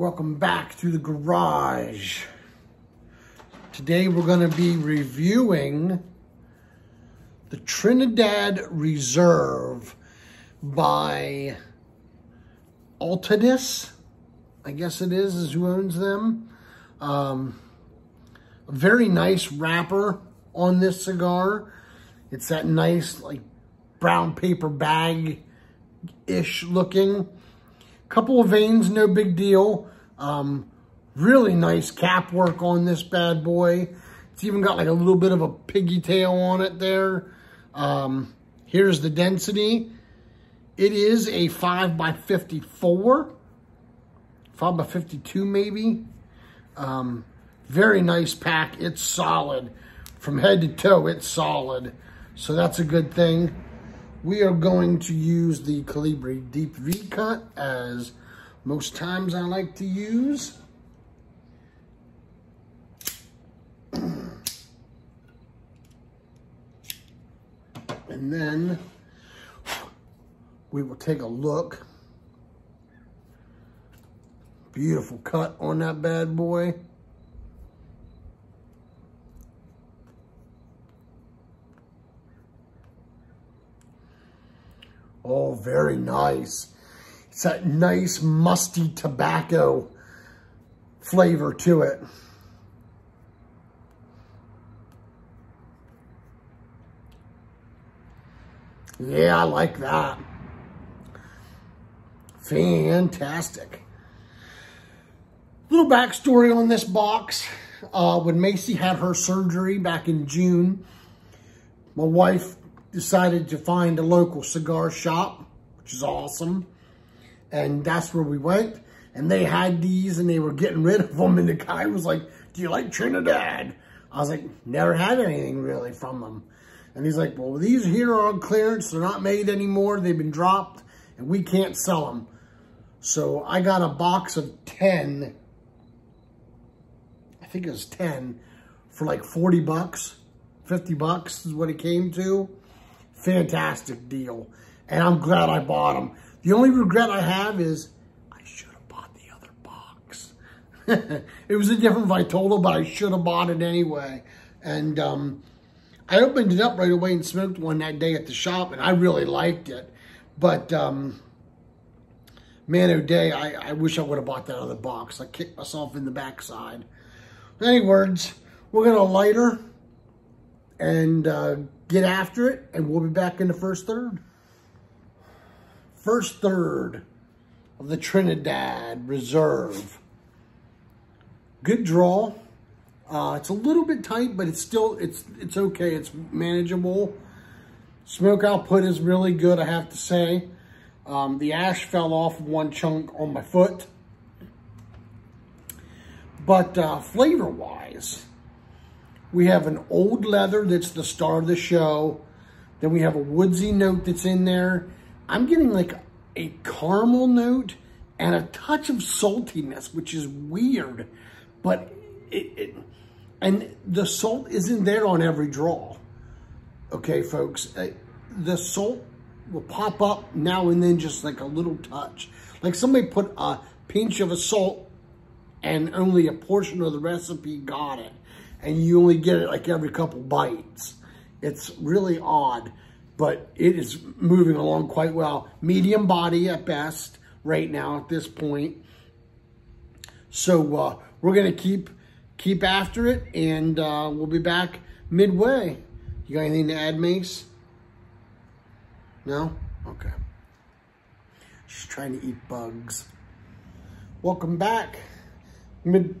Welcome back to the garage. Today we're going to be reviewing the Trinidad Reserve by Altadis. I guess it is, is who owns them. Um, a very nice wrapper on this cigar. It's that nice like brown paper bag-ish looking. Couple of veins, no big deal. Um, really nice cap work on this bad boy. It's even got like a little bit of a piggy tail on it there. Um, here's the density. It is a 5 by 54 5 by 52 maybe. Um, very nice pack. It's solid. From head to toe, it's solid. So that's a good thing we are going to use the Colibri Deep V Cut as most times I like to use. And then we will take a look. Beautiful cut on that bad boy. Oh, very nice. It's that nice musty tobacco flavor to it. Yeah, I like that. Fantastic. Little backstory on this box. Uh, when Maci had her surgery back in June, my wife decided to find a local cigar shop, which is awesome. And that's where we went. And they had these and they were getting rid of them. And the guy was like, do you like Trinidad? I was like, never had anything really from them. And he's like, well, these here are on clearance. They're not made anymore. They've been dropped and we can't sell them. So I got a box of 10. I think it was 10 for like 40 bucks. 50 bucks is what it came to. Fantastic deal. And I'm glad I bought them. The only regret I have is I should have bought the other box. it was a different Vitola, but I should have bought it anyway. And um, I opened it up right away and smoked one that day at the shop, and I really liked it. But, um, man, oh day, I, I wish I would have bought that other box. I kicked myself in the backside. Any words, we're going to lighter and uh, get after it, and we'll be back in the first third. First third of the Trinidad Reserve. Good draw. Uh, it's a little bit tight, but it's still, it's, it's okay. It's manageable. Smoke output is really good, I have to say. Um, the ash fell off one chunk on my foot. But uh, flavor-wise, we have an old leather that's the star of the show. Then we have a woodsy note that's in there. I'm getting like a caramel note and a touch of saltiness, which is weird. But it, it and the salt isn't there on every draw. Okay, folks. Uh, the salt will pop up now and then just like a little touch. Like somebody put a pinch of a salt and only a portion of the recipe got it and you only get it like every couple bites. It's really odd, but it is moving along quite well. Medium body at best right now at this point. So uh, we're going to keep keep after it, and uh, we'll be back midway. You got anything to add, Mace? No? Okay. She's trying to eat bugs. Welcome back. Mid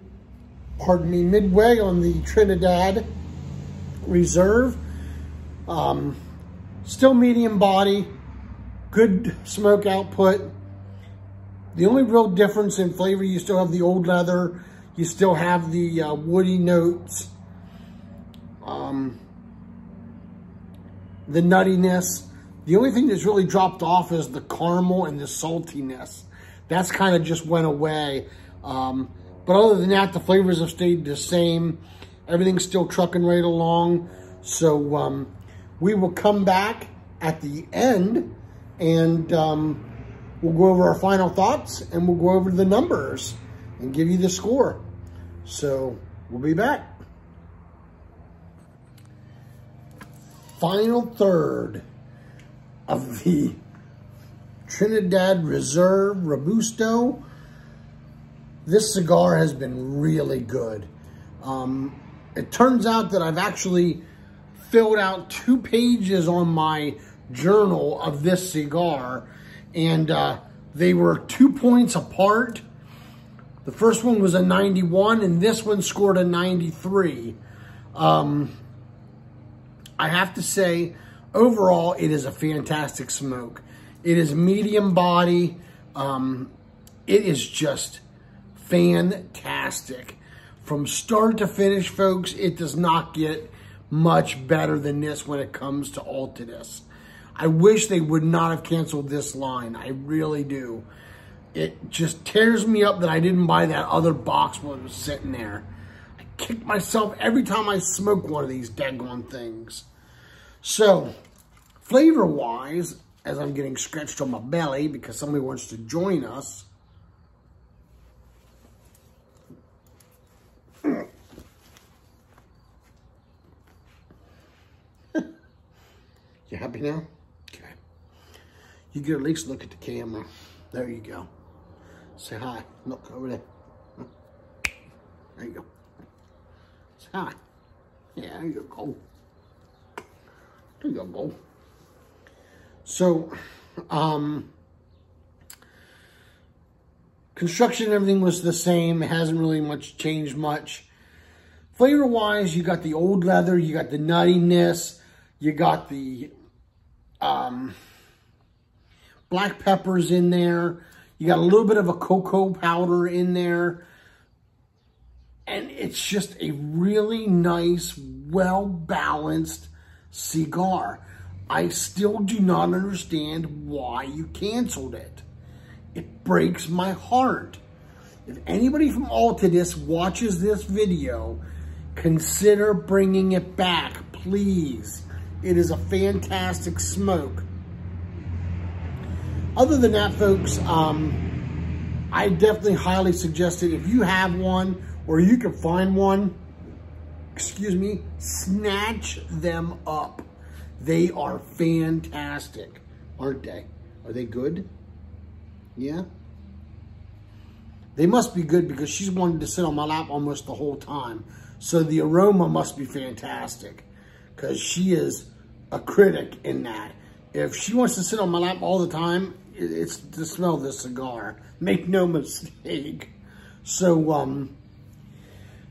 pardon me, midway on the Trinidad Reserve. Um, still medium body, good smoke output. The only real difference in flavor, you still have the old leather, you still have the uh, woody notes, um, the nuttiness. The only thing that's really dropped off is the caramel and the saltiness. That's kind of just went away. Um, but other than that, the flavors have stayed the same. Everything's still trucking right along. So um, we will come back at the end and um, we'll go over our final thoughts and we'll go over the numbers and give you the score. So we'll be back. Final third of the Trinidad Reserve Robusto. This cigar has been really good. Um, it turns out that I've actually filled out two pages on my journal of this cigar and uh, they were two points apart. The first one was a 91 and this one scored a 93. Um, I have to say, overall, it is a fantastic smoke. It is medium body. Um, it is just fantastic. From start to finish, folks, it does not get much better than this when it comes to Altadis. I wish they would not have canceled this line. I really do. It just tears me up that I didn't buy that other box while it was sitting there. I kick myself every time I smoke one of these daggone things. So, flavor-wise, as I'm getting scratched on my belly because somebody wants to join us, You happy now? Okay. You get at least look at the camera. There you go. Say hi. Look over there. There you go. Say hi. Yeah, there you go. There you go. So, um, construction everything was the same. It hasn't really much changed much. Flavor-wise, you got the old leather, you got the nuttiness, you got the um, black peppers in there. You got a little bit of a cocoa powder in there. And it's just a really nice, well-balanced cigar. I still do not understand why you canceled it. It breaks my heart. If anybody from Altadis watches this video, consider bringing it back, please. It is a fantastic smoke. Other than that, folks, um, I definitely highly suggest it. If you have one or you can find one, excuse me, snatch them up. They are fantastic, aren't they? Are they good? Yeah? They must be good because she's wanted to sit on my lap almost the whole time. So the aroma must be fantastic because she is a critic in that. If she wants to sit on my lap all the time, it's to smell this cigar. Make no mistake. So, um,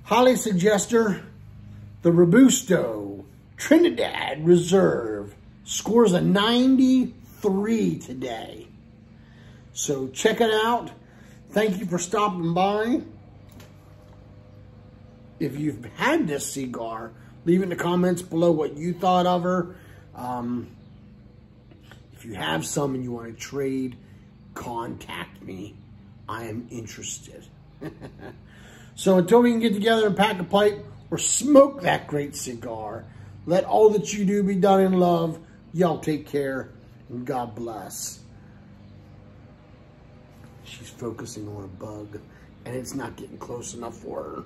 highly suggest her. The Robusto Trinidad Reserve scores a 93 today. So check it out. Thank you for stopping by. If you've had this cigar, leave in the comments below what you thought of her. Um, if you have some and you want to trade, contact me. I am interested. so until we can get together and pack a pipe or smoke that great cigar, let all that you do be done in love. Y'all take care and God bless. She's focusing on a bug and it's not getting close enough for her.